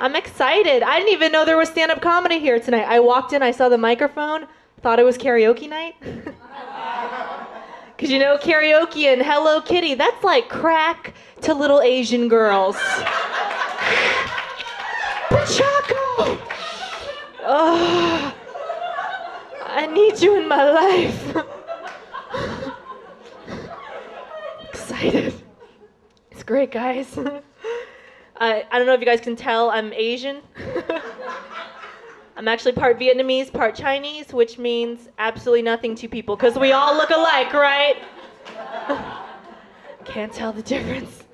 I'm excited. I didn't even know there was stand up comedy here tonight. I walked in, I saw the microphone, thought it was karaoke night. Because you know, karaoke and Hello Kitty, that's like crack to little Asian girls. Pochacco! Oh, I need you in my life. Excited. It's great, guys. I, I don't know if you guys can tell, I'm Asian. I'm actually part Vietnamese, part Chinese, which means absolutely nothing to people because we all look alike, right? Can't tell the difference.